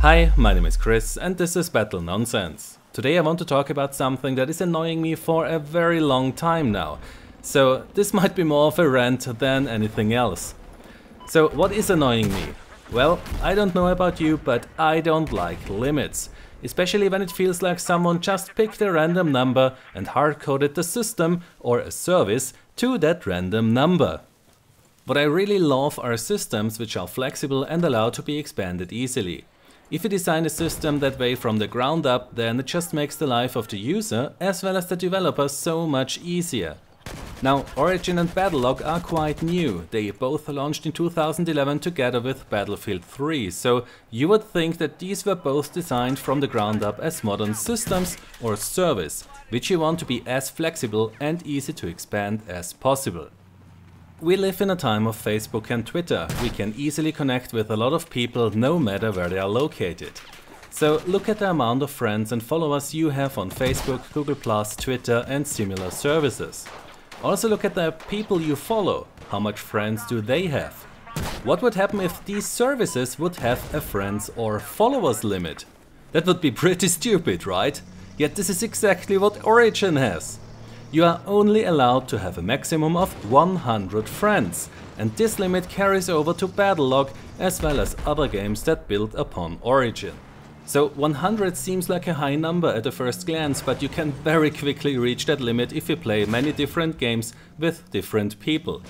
Hi, my name is Chris and this is Battle Nonsense. Today I want to talk about something that is annoying me for a very long time now. So this might be more of a rant than anything else. So what is annoying me? Well, I don't know about you, but I don't like limits. Especially when it feels like someone just picked a random number and hard-coded the system or a service to that random number. What I really love are systems which are flexible and allow to be expanded easily. If you design a system that way from the ground up, then it just makes the life of the user as well as the developer so much easier. Now, Origin and Battlelog are quite new. They both launched in 2011 together with Battlefield 3, so you would think that these were both designed from the ground up as modern systems or service, which you want to be as flexible and easy to expand as possible. We live in a time of Facebook and Twitter. We can easily connect with a lot of people no matter where they are located. So look at the amount of friends and followers you have on Facebook, Google+, Twitter and similar services. Also look at the people you follow. How much friends do they have? What would happen if these services would have a friends or followers limit? That would be pretty stupid, right? Yet this is exactly what Origin has you are only allowed to have a maximum of 100 friends, and this limit carries over to Battlelog as well as other games that build upon Origin. So 100 seems like a high number at a first glance, but you can very quickly reach that limit if you play many different games with different people.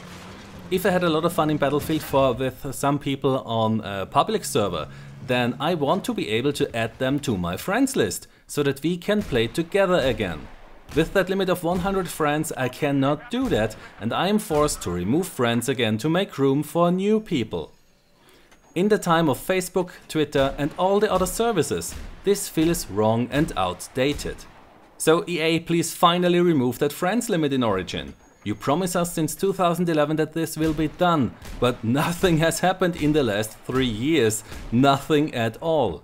If I had a lot of fun in Battlefield 4 with some people on a public server, then I want to be able to add them to my friends list, so that we can play together again. With that limit of 100 friends I cannot do that and I am forced to remove friends again to make room for new people. In the time of Facebook, Twitter and all the other services, this feels wrong and outdated. So EA please finally remove that friends limit in Origin. You promise us since 2011 that this will be done, but nothing has happened in the last 3 years, nothing at all.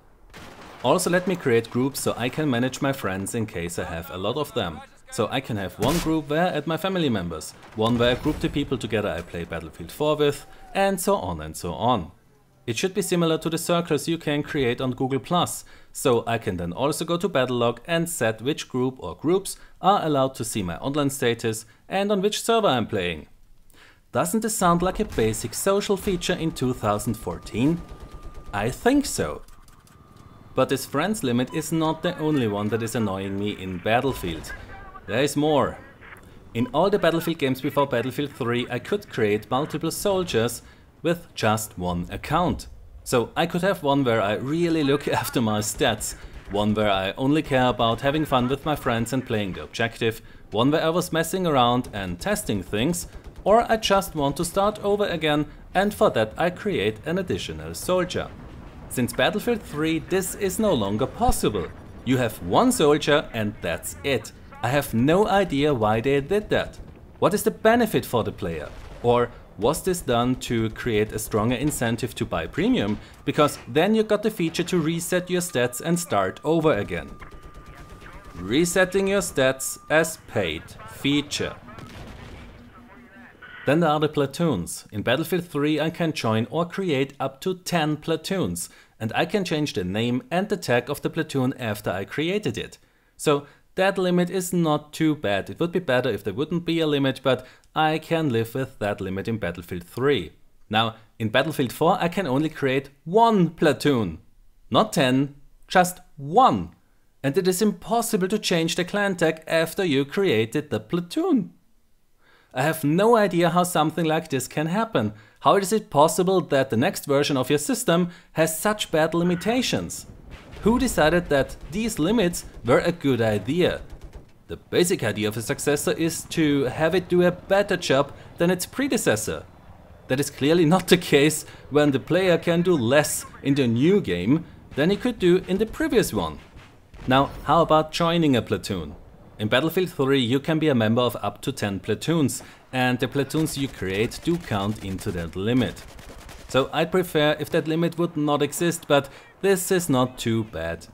Also let me create groups so I can manage my friends in case I have a lot of them. So I can have one group where I add my family members, one where I group the people together I play Battlefield 4 with, and so on and so on. It should be similar to the circles you can create on Google+, so I can then also go to Battlelog and set which group or groups are allowed to see my online status and on which server I'm playing. Doesn't this sound like a basic social feature in 2014? I think so. But this friends limit is not the only one that is annoying me in Battlefield. There is more. In all the Battlefield games before Battlefield 3 I could create multiple soldiers with just one account. So I could have one where I really look after my stats, one where I only care about having fun with my friends and playing the objective, one where I was messing around and testing things, or I just want to start over again and for that I create an additional soldier. Since Battlefield 3 this is no longer possible. You have one soldier and that's it. I have no idea why they did that. What is the benefit for the player? Or was this done to create a stronger incentive to buy premium? Because then you got the feature to reset your stats and start over again. Resetting your stats as paid feature. Then there are the platoons. In Battlefield 3 I can join or create up to 10 platoons and I can change the name and the tag of the platoon after I created it. So that limit is not too bad. It would be better if there wouldn't be a limit, but I can live with that limit in Battlefield 3. Now, in Battlefield 4 I can only create one platoon. Not 10, just one. And it is impossible to change the clan tag after you created the platoon. I have no idea how something like this can happen. How is it possible that the next version of your system has such bad limitations? Who decided that these limits were a good idea? The basic idea of a successor is to have it do a better job than its predecessor. That is clearly not the case when the player can do less in the new game than he could do in the previous one. Now, how about joining a platoon? In Battlefield 3 you can be a member of up to 10 platoons and the platoons you create do count into that limit. So I'd prefer if that limit would not exist, but this is not too bad.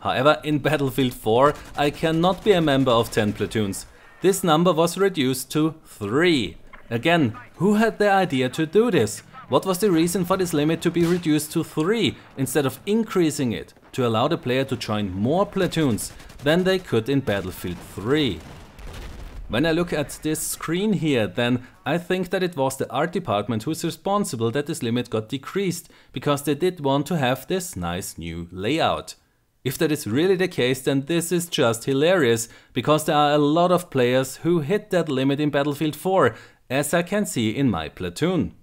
However, in Battlefield 4 I cannot be a member of 10 platoons. This number was reduced to 3. Again, who had the idea to do this? What was the reason for this limit to be reduced to 3 instead of increasing it to allow the player to join more platoons than they could in Battlefield 3? When I look at this screen here, then I think that it was the art department who's responsible that this limit got decreased, because they did want to have this nice new layout. If that is really the case, then this is just hilarious, because there are a lot of players who hit that limit in Battlefield 4, as I can see in my platoon.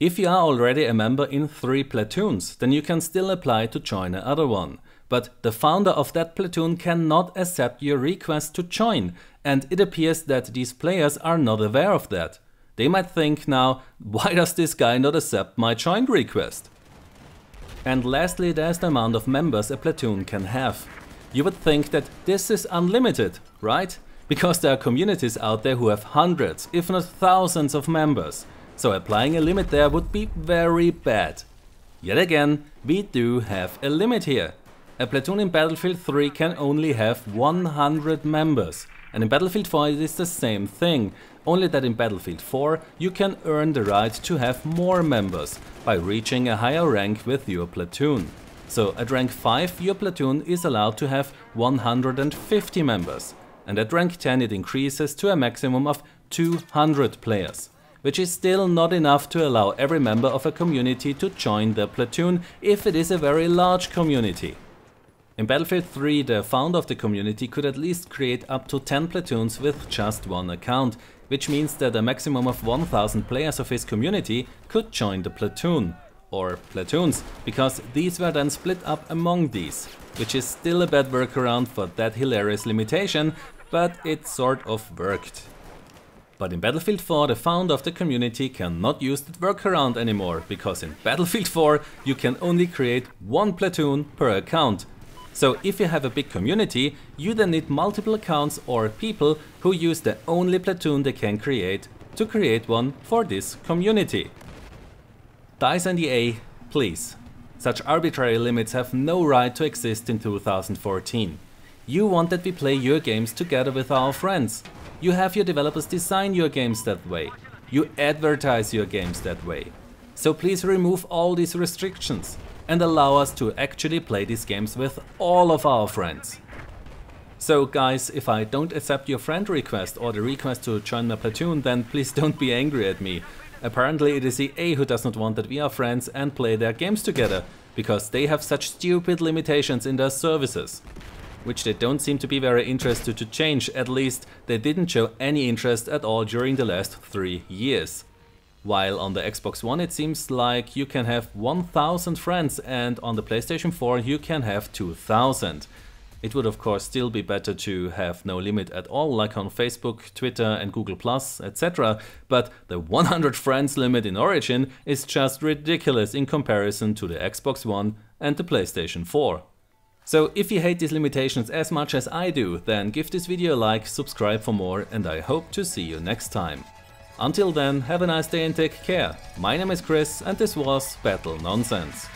If you are already a member in 3 platoons, then you can still apply to join another one. But the founder of that platoon cannot accept your request to join, and it appears that these players are not aware of that. They might think now, why does this guy not accept my join request? And lastly, there's the amount of members a platoon can have. You would think that this is unlimited, right? Because there are communities out there who have hundreds, if not thousands of members. So applying a limit there would be very bad. Yet again, we do have a limit here. A platoon in Battlefield 3 can only have 100 members. And in Battlefield 4 it is the same thing, only that in Battlefield 4 you can earn the right to have more members by reaching a higher rank with your platoon. So at rank 5 your platoon is allowed to have 150 members, and at rank 10 it increases to a maximum of 200 players, which is still not enough to allow every member of a community to join the platoon if it is a very large community. In Battlefield 3 the founder of the community could at least create up to 10 platoons with just one account, which means that a maximum of 1000 players of his community could join the platoon, or platoons, because these were then split up among these, which is still a bad workaround for that hilarious limitation, but it sort of worked. But in Battlefield 4 the founder of the community cannot use that workaround anymore, because in Battlefield 4 you can only create one platoon per account, so if you have a big community, you then need multiple accounts or people who use the only platoon they can create to create one for this community. DICE and EA, please. Such arbitrary limits have no right to exist in 2014. You want that we play your games together with our friends. You have your developers design your games that way. You advertise your games that way. So please remove all these restrictions and allow us to actually play these games with all of our friends. So guys, if I don't accept your friend request or the request to join my platoon, then please don't be angry at me. Apparently it is EA who does not want that we are friends and play their games together, because they have such stupid limitations in their services. Which they don't seem to be very interested to change, at least they didn't show any interest at all during the last three years. While on the Xbox One it seems like you can have 1000 friends and on the PlayStation 4 you can have 2000. It would of course still be better to have no limit at all like on Facebook, Twitter and Google+, etc. But the 100 friends limit in Origin is just ridiculous in comparison to the Xbox One and the PlayStation 4. So if you hate these limitations as much as I do, then give this video a like, subscribe for more and I hope to see you next time. Until then, have a nice day and take care. My name is Chris and this was Battle Nonsense.